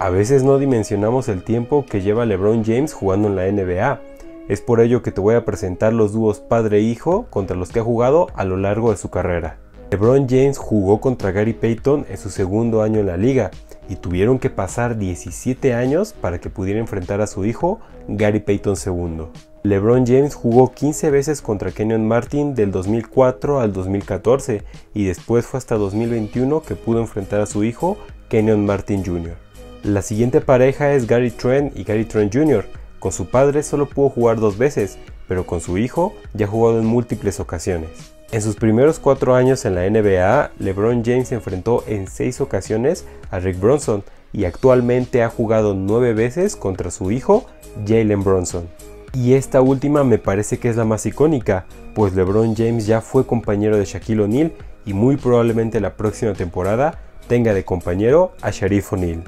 A veces no dimensionamos el tiempo que lleva LeBron James jugando en la NBA. Es por ello que te voy a presentar los dúos padre-hijo contra los que ha jugado a lo largo de su carrera. LeBron James jugó contra Gary Payton en su segundo año en la liga y tuvieron que pasar 17 años para que pudiera enfrentar a su hijo Gary Payton II. LeBron James jugó 15 veces contra Kenyon Martin del 2004 al 2014 y después fue hasta 2021 que pudo enfrentar a su hijo Kenyon Martin Jr. La siguiente pareja es Gary Trent y Gary Trent Jr. Con su padre solo pudo jugar dos veces, pero con su hijo ya ha jugado en múltiples ocasiones. En sus primeros cuatro años en la NBA, LeBron James se enfrentó en seis ocasiones a Rick Bronson y actualmente ha jugado nueve veces contra su hijo Jalen Bronson. Y esta última me parece que es la más icónica, pues LeBron James ya fue compañero de Shaquille O'Neal y muy probablemente la próxima temporada tenga de compañero a Sharif O'Neal.